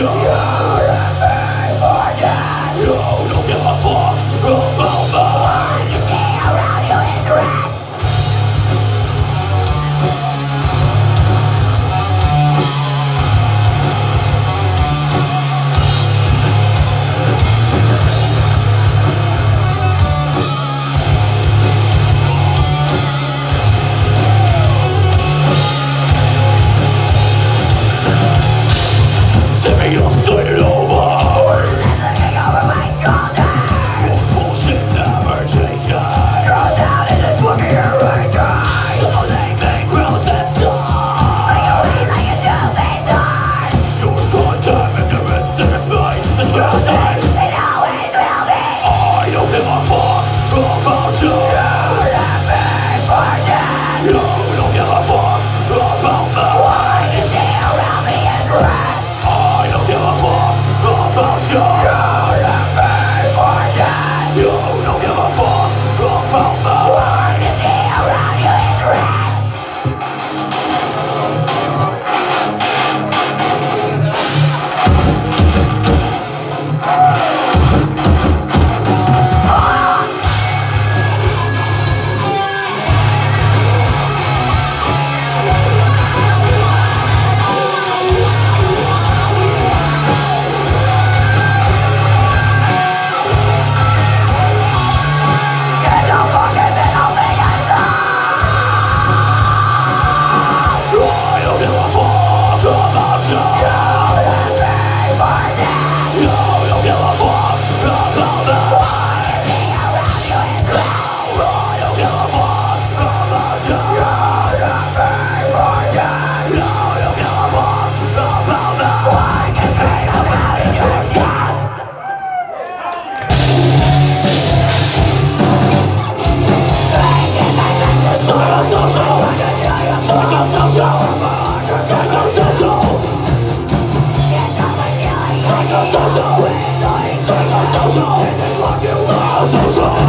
Stop. No! Psychosocial! Psychosocial! Social, social, social, social.